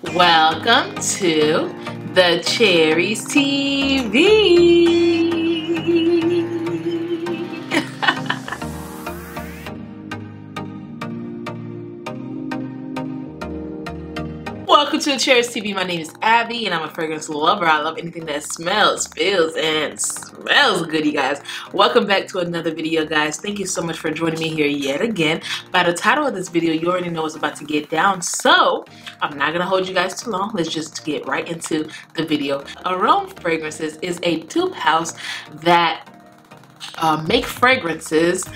Welcome to the Cherys TV. Welcome to Cherys TV. My name is Abby and I'm a fragrance lover. I love anything that smells, feels, and smells good, you guys. Welcome back to another video, guys. Thank you so much for joining me here yet again. By the title of this video, you already know it's about to get down. So, I'm not going to hold you guys too long. Let's just get right into the video. Arome Fragrances is a dupe house that uh, make fragrances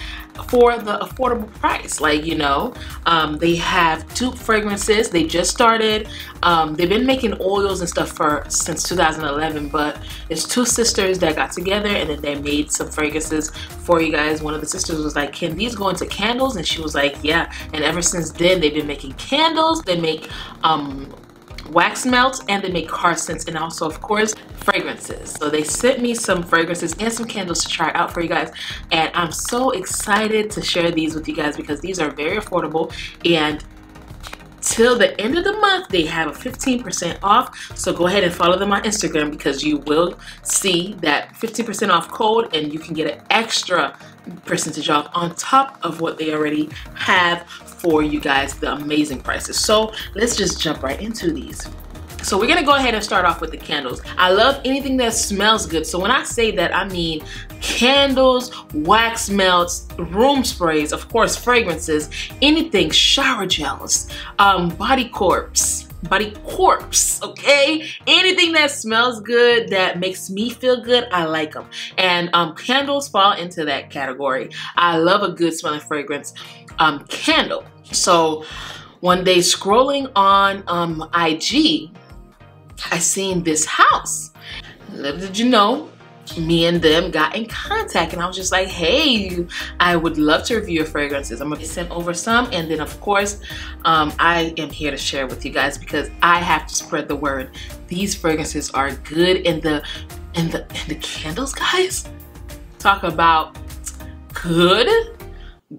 for the affordable price. Like you know um, they have two fragrances. They just started. Um, they've been making oils and stuff for since 2011 but it's two sisters that got together and then they made some fragrances for you guys. One of the sisters was like can these go into candles? And she was like yeah. And ever since then they've been making candles. They make um, wax melts and they make car scents and also of course fragrances. So they sent me some fragrances and some candles to try out for you guys and I'm so excited to share these with you guys because these are very affordable and till the end of the month they have a 15% off. So go ahead and follow them on Instagram because you will see that 15% off code and you can get an extra percentage off on top of what they already have for you guys the amazing prices so let's just jump right into these so we're gonna go ahead and start off with the candles. I love anything that smells good. So when I say that, I mean candles, wax melts, room sprays, of course, fragrances, anything, shower gels, um, body corpse, body corpse okay? Anything that smells good that makes me feel good i like them and um, candles fall into that category. I love a good smelling fragrance um, candle. So one day scrolling on um, ig i seen this house. Little did you know me and them got in contact and I was just like, hey, I would love to review your fragrances. I'm gonna send over some and then of course, um, I am here to share with you guys because I have to spread the word. These fragrances are good in the, in the, in the candles, guys. Talk about good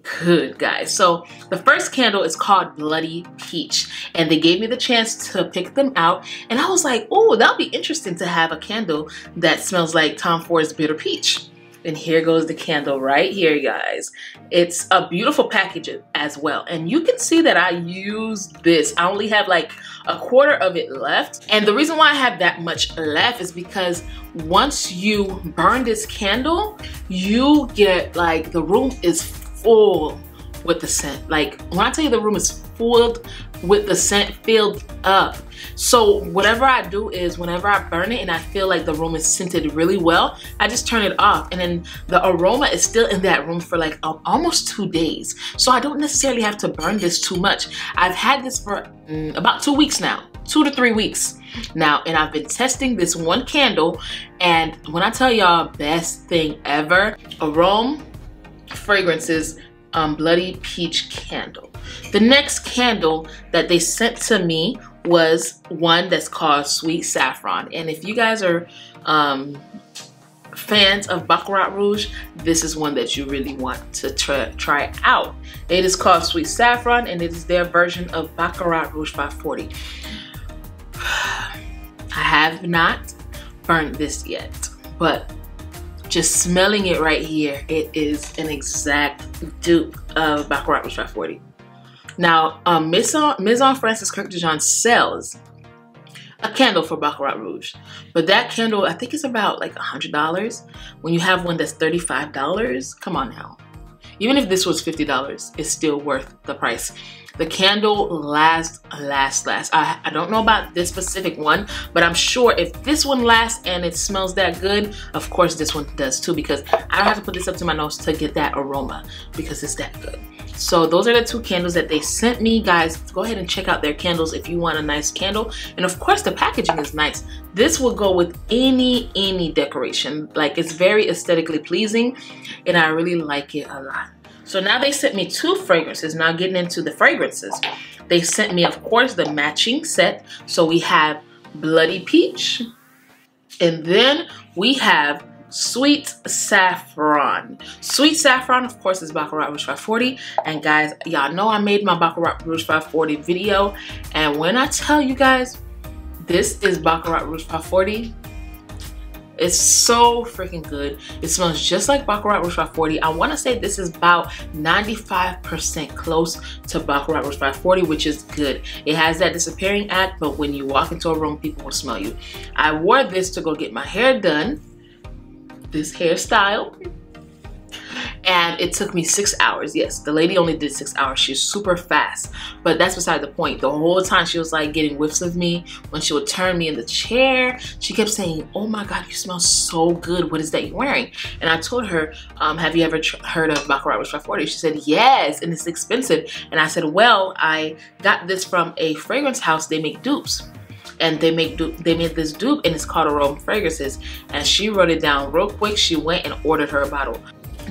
good guys. So the first candle is called bloody peach and they gave me the chance to pick them out and i was like oh that'll be interesting to have a candle that smells like tom ford's bitter peach. And here goes the candle right here guys. It's a beautiful package as well and you can see that i used this. I only have like a quarter of it left and the reason why i have that much left is because once you burn this candle you get like the room is full with the scent. Like when I tell you the room is filled with the scent filled up. So whatever I do is whenever I burn it and I feel like the room is scented really well, I just turn it off and then the aroma is still in that room for like almost two days. So I don't necessarily have to burn this too much. I've had this for mm, about two weeks now, two to three weeks now and I've been testing this one candle and when I tell y'all best thing ever, Arome fragrances um, Bloody Peach Candle. The next candle that they sent to me was one that's called Sweet Saffron. And if you guys are um, fans of Baccarat Rouge, this is one that you really want to try, try out. It is called Sweet Saffron and it is their version of Baccarat Rouge 540. I have not burned this yet, but just smelling it right here, it is an exact dupe of Baccarat Rouge 540. Now, um, Maison, Maison Francis Kurkdjian sells a candle for Baccarat Rouge. But that candle, I think it's about like $100. When you have one that's $35, come on now. Even if this was $50, it's still worth the price. The candle lasts, lasts, lasts. I, I don't know about this specific one, but I'm sure if this one lasts and it smells that good, of course this one does too because I don't have to put this up to my nose to get that aroma because it's that good. So those are the two candles that they sent me. Guys, go ahead and check out their candles if you want a nice candle. And of course, the packaging is nice. This will go with any, any decoration. Like, it's very aesthetically pleasing, and I really like it a lot. So now they sent me two fragrances. Now getting into the fragrances. They sent me, of course, the matching set. So we have Bloody Peach. And then we have Sweet Saffron. Sweet Saffron, of course, is Baccarat Rouge 540. And guys, y'all know I made my Baccarat Rouge 540 video. And when I tell you guys, this is Baccarat Rouge 540, it's so freaking good. It smells just like Baccarat Rouge 540. I want to say this is about 95% close to Baccarat Rouge 540, which is good. It has that disappearing act, but when you walk into a room, people will smell you. I wore this to go get my hair done this hairstyle and it took me six hours. Yes the lady only did six hours. She's super fast. But that's beside the point. The whole time she was like getting whiffs of me. When she would turn me in the chair she kept saying oh my god you smell so good. What is that you're wearing? And i told her um, have you ever heard of baccarat rouge 540 she said yes and it's expensive. And i said well i got this from a fragrance house. They make dupes. And they make they made this dupe and it's called Arome Fragrances. And she wrote it down real quick. She went and ordered her a bottle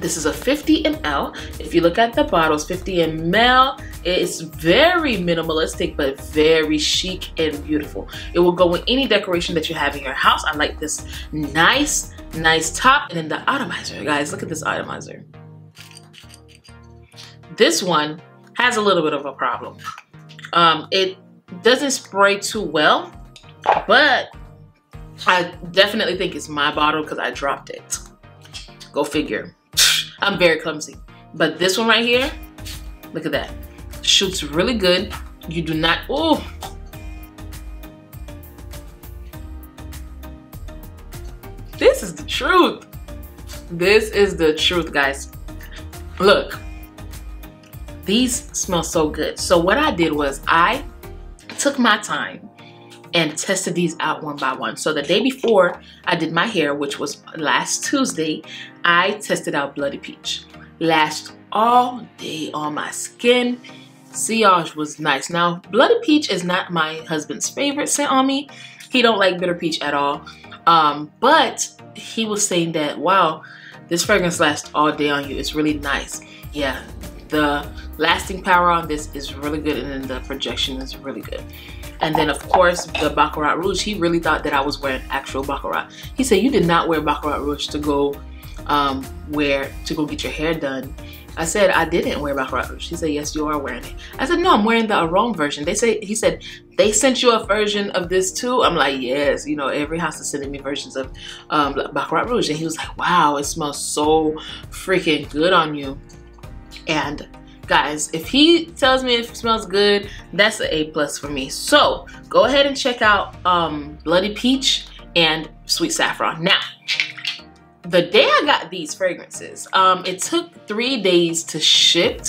this is a 50 ml if you look at the bottles 50 ml it's very minimalistic but very chic and beautiful. It will go with any decoration that you have in your house. I like this nice nice top. And then the atomizer guys look at this atomizer. This one has a little bit of a problem. Um, it doesn't spray too well, but I definitely think it's my bottle because I dropped it. Go figure. I'm very clumsy. But this one right here, look at that. Shoots really good. You do not, oh. This is the truth. This is the truth, guys. Look, these smell so good. So what I did was I took my time and tested these out one by one. So the day before I did my hair, which was last Tuesday, I tested out Bloody Peach. Last all day on my skin. Sillage was nice. Now, Bloody Peach is not my husband's favorite scent on me. He don't like Bitter Peach at all. Um, but he was saying that, wow, this fragrance lasts all day on you. It's really nice. Yeah, the lasting power on this is really good and then the projection is really good. And then of course the Baccarat Rouge, he really thought that I was wearing actual Baccarat. He said, you did not wear Baccarat Rouge to go um, wear, to go get your hair done. I said, I didn't wear Baccarat Rouge. He said, yes, you are wearing it. I said, no, I'm wearing the Arome version. They say, he said, they sent you a version of this too? I'm like, yes, you know, every house is sending me versions of um, Baccarat Rouge. And he was like, wow, it smells so freaking good on you. And guys, if he tells me it smells good, that's an A plus for me. So go ahead and check out um, Bloody Peach and Sweet Saffron. Now, the day I got these fragrances, um, it took three days to ship.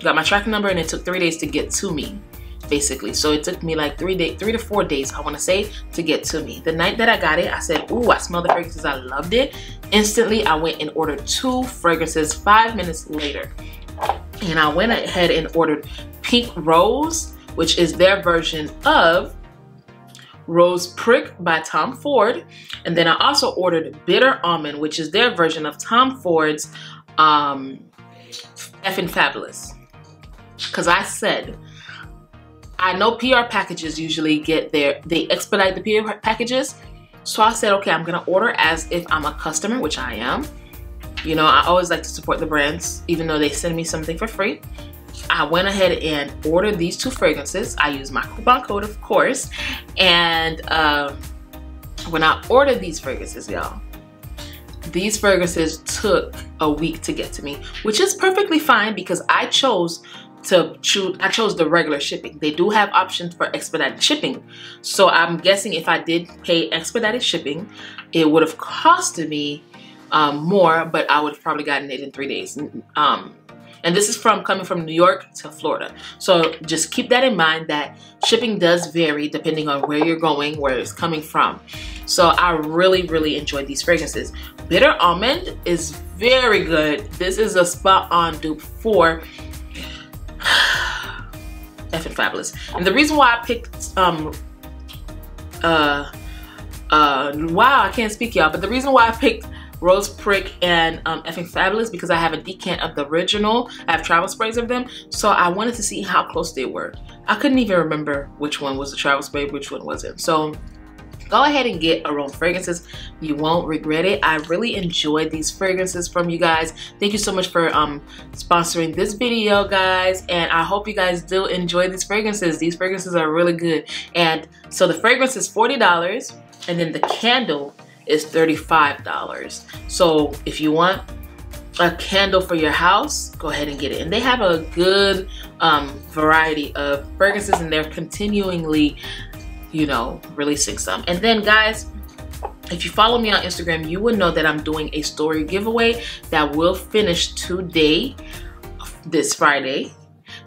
Got my tracking number and it took three days to get to me basically. So it took me like three day, three to four days, I wanna say, to get to me. The night that I got it, I said, ooh, I smell the fragrances, I loved it. Instantly, I went and ordered two fragrances five minutes later. And I went ahead and ordered Pink Rose, which is their version of Rose Prick by Tom Ford. And then I also ordered Bitter Almond, which is their version of Tom Ford's um, Fabulous. Because I said, I know PR packages usually get their, they expedite the PR packages. So I said, okay, I'm gonna order as if I'm a customer, which I am. You know, I always like to support the brands, even though they send me something for free. I went ahead and ordered these two fragrances. I used my coupon code, of course. And um, when I ordered these fragrances, y'all, these fragrances took a week to get to me, which is perfectly fine because I chose to choose I chose the regular shipping. They do have options for expedited shipping. So I'm guessing if I did pay expedited shipping, it would have costed me um, more, but I would have probably gotten it in three days. Um, and this is from coming from New York to Florida. So just keep that in mind that shipping does vary depending on where you're going, where it's coming from. So I really, really enjoyed these fragrances. Bitter Almond is very good. This is a spot on dupe for effing fabulous. And the reason why I picked um uh uh wow, I can't speak y'all, but the reason why I picked Rose Prick and um, effing Fabulous because I have a decant of the original. I have travel sprays of them. So I wanted to see how close they were. I couldn't even remember which one was the travel spray, which one wasn't. So go ahead and get Arome Fragrances. You won't regret it. I really enjoyed these fragrances from you guys. Thank you so much for um, sponsoring this video, guys. And I hope you guys do enjoy these fragrances. These fragrances are really good. And so the fragrance is $40 and then the candle is $35. So if you want a candle for your house, go ahead and get it. And they have a good um, variety of fragrances and they're continually, you know, releasing some. And then guys, if you follow me on Instagram, you will know that I'm doing a story giveaway that will finish today, this Friday.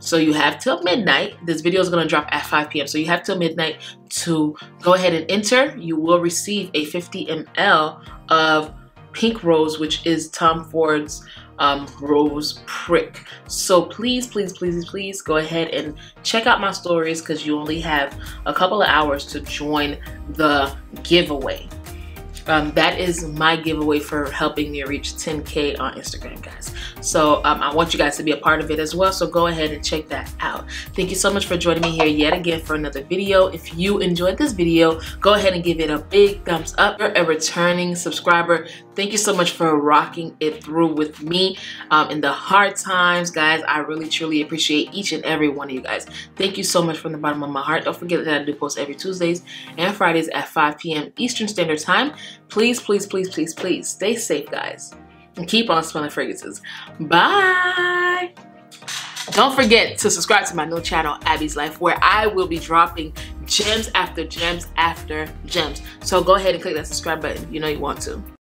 So you have till midnight. This video is gonna drop at 5 p.m. So you have till midnight to go ahead and enter. You will receive a 50 ml of Pink Rose, which is Tom Ford's um, Rose Prick. So please, please, please, please go ahead and check out my stories because you only have a couple of hours to join the giveaway um, that is my giveaway for helping me reach 10k on Instagram guys. So um, I want you guys to be a part of it as well. So go ahead and check that out. Thank you so much for joining me here yet again for another video. If you enjoyed this video go ahead and give it a big thumbs up. You're a returning subscriber thank you so much for rocking it through with me um, in the hard times guys I really truly appreciate each and every one of you guys thank you so much from the bottom of my heart don't forget that I do post every Tuesdays and Fridays at 5 p.m. Eastern Standard Time Please, please, please, please, please stay safe, guys. And keep on smelling fragrances. Bye. Don't forget to subscribe to my new channel, Abby's Life, where I will be dropping gems after gems after gems. So go ahead and click that subscribe button. You know you want to.